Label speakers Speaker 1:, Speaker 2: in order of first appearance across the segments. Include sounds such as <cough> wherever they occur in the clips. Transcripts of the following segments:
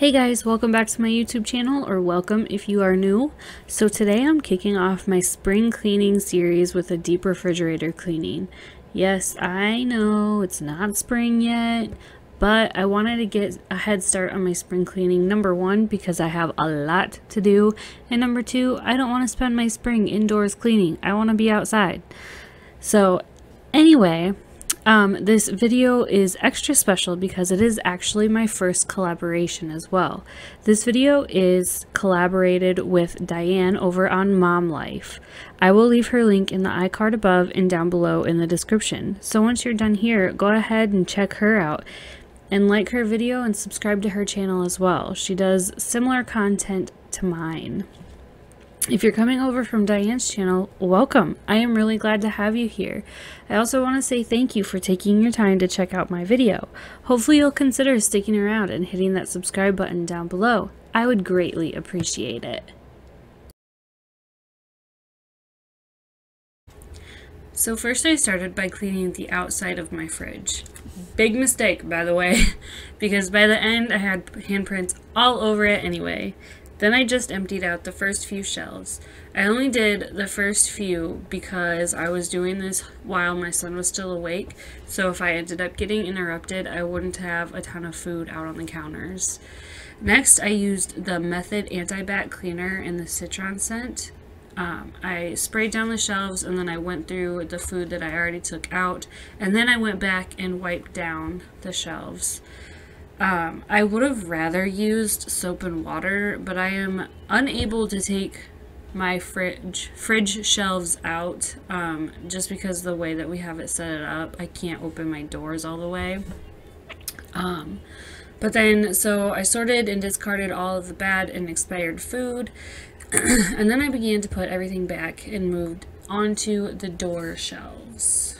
Speaker 1: Hey guys, welcome back to my YouTube channel, or welcome if you are new. So today I'm kicking off my spring cleaning series with a deep refrigerator cleaning. Yes, I know it's not spring yet, but I wanted to get a head start on my spring cleaning. Number one, because I have a lot to do, and number two, I don't want to spend my spring indoors cleaning. I want to be outside. So anyway, um, this video is extra special because it is actually my first collaboration as well. This video is collaborated with Diane over on Mom Life. I will leave her link in the iCard above and down below in the description. So once you're done here, go ahead and check her out and like her video and subscribe to her channel as well. She does similar content to mine. If you're coming over from Diane's channel, welcome. I am really glad to have you here. I also want to say thank you for taking your time to check out my video. Hopefully you'll consider sticking around and hitting that subscribe button down below. I would greatly appreciate it. So first I started by cleaning the outside of my fridge. Big mistake, by the way, <laughs> because by the end I had handprints all over it anyway. Then I just emptied out the first few shelves. I only did the first few because I was doing this while my son was still awake, so if I ended up getting interrupted, I wouldn't have a ton of food out on the counters. Next, I used the Method Anti-Bac Cleaner in the Citron scent. Um, I sprayed down the shelves and then I went through the food that I already took out, and then I went back and wiped down the shelves. Um, I would have rather used soap and water, but I am unable to take my fridge fridge shelves out um, just because the way that we have it set up. I can't open my doors all the way. Um, but then, so I sorted and discarded all of the bad and expired food, <clears throat> and then I began to put everything back and moved onto the door shelves.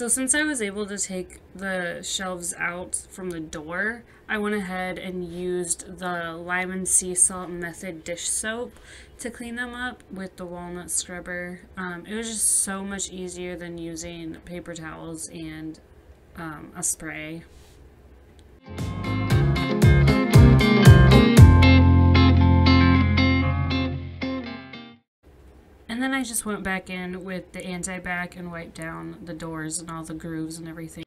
Speaker 1: So since I was able to take the shelves out from the door, I went ahead and used the lime and sea salt method dish soap to clean them up with the walnut scrubber. Um, it was just so much easier than using paper towels and um, a spray. Then I just went back in with the anti-bac and wiped down the doors and all the grooves and everything.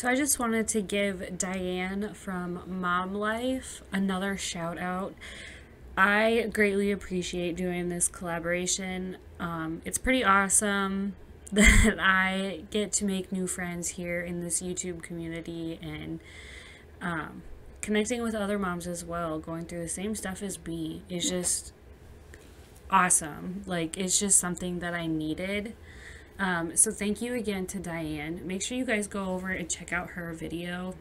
Speaker 1: So I just wanted to give Diane from Mom Life another shout out. I greatly appreciate doing this collaboration. Um, it's pretty awesome <laughs> that I get to make new friends here in this YouTube community and um, connecting with other moms as well, going through the same stuff as me is just awesome. Like, it's just something that I needed. Um, so, thank you again to Diane. Make sure you guys go over and check out her video.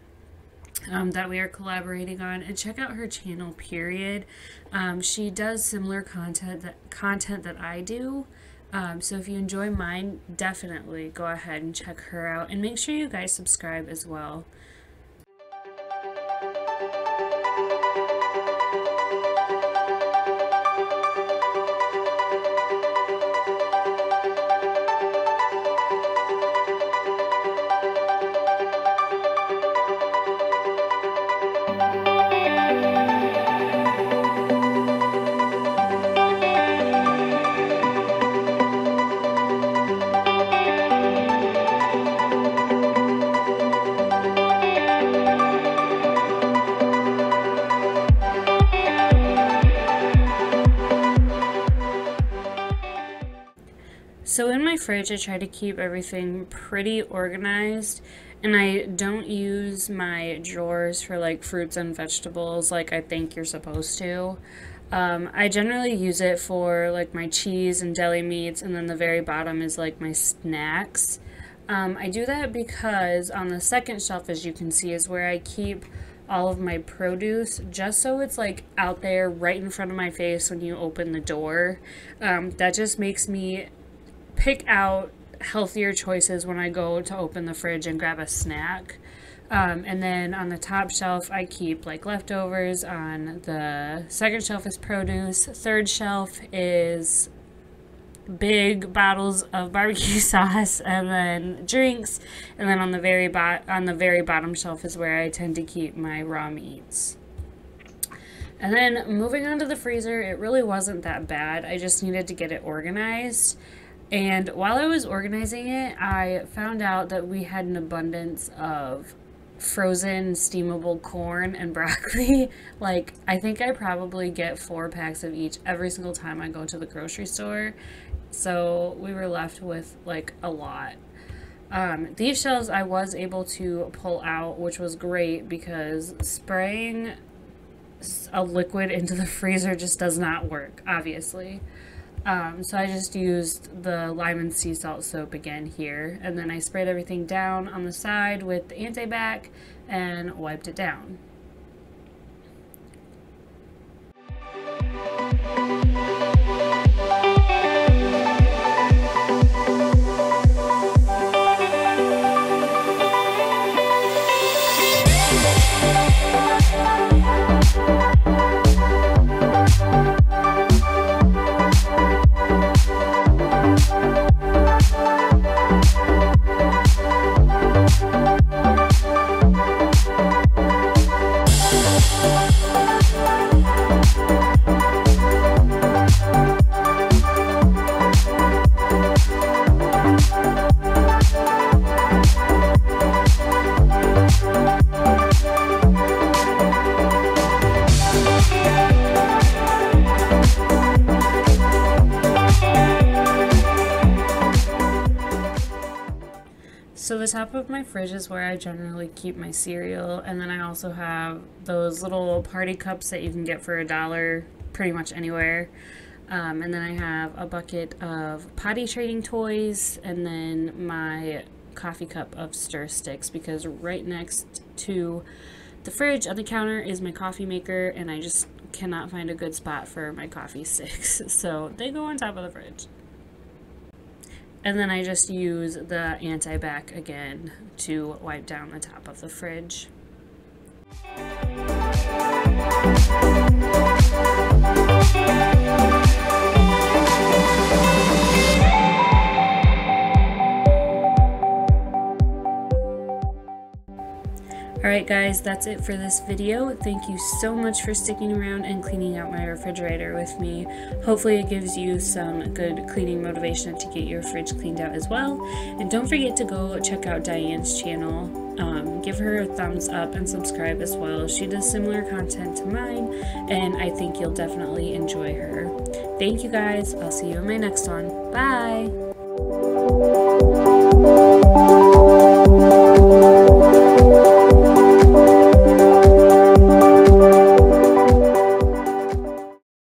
Speaker 1: Um, that we are collaborating on and check out her channel period um, she does similar content that content that i do um, so if you enjoy mine definitely go ahead and check her out and make sure you guys subscribe as well fridge, I try to keep everything pretty organized and I don't use my drawers for like fruits and vegetables like I think you're supposed to. Um, I generally use it for like my cheese and deli meats and then the very bottom is like my snacks. Um, I do that because on the second shelf, as you can see, is where I keep all of my produce just so it's like out there right in front of my face when you open the door. Um, that just makes me pick out healthier choices when I go to open the fridge and grab a snack. Um, and then on the top shelf, I keep like leftovers. On the second shelf is produce. Third shelf is big bottles of barbecue <laughs> sauce, and then drinks. And then on the very bot on the very bottom shelf is where I tend to keep my raw meats. And then moving on to the freezer, it really wasn't that bad. I just needed to get it organized. And while I was organizing it, I found out that we had an abundance of frozen steamable corn and <laughs> broccoli. like, I think I probably get four packs of each every single time I go to the grocery store. So we were left with like a lot. Um, these shelves I was able to pull out, which was great because spraying a liquid into the <laughs> freezer just does not work, obviously. Um, so I just used the lime and sea salt soap again here, and then I sprayed everything down on the side with the anti-bac and wiped it down. So the top of my fridge is where I generally keep my cereal, and then I also have those little party cups that you can get for a dollar pretty much anywhere. Um, and then I have a bucket of potty training toys, and then my coffee cup of stir sticks because right next to the fridge on the counter is my coffee maker, and I just cannot find a good spot for my coffee <laughs> sticks. So they go on top of the fridge. And then I just use the anti-bac again to wipe down the top of the fridge. Alright guys, that's it for this video. Thank you so much for sticking around and cleaning out my refrigerator with me. Hopefully it gives you some good cleaning motivation to get your fridge cleaned out as well. And don't forget to go check out Diane's channel. Um, give her a thumbs up and subscribe as well. She does similar content to mine and I think you'll definitely enjoy her. Thank you guys. I'll see you in my next one. Bye!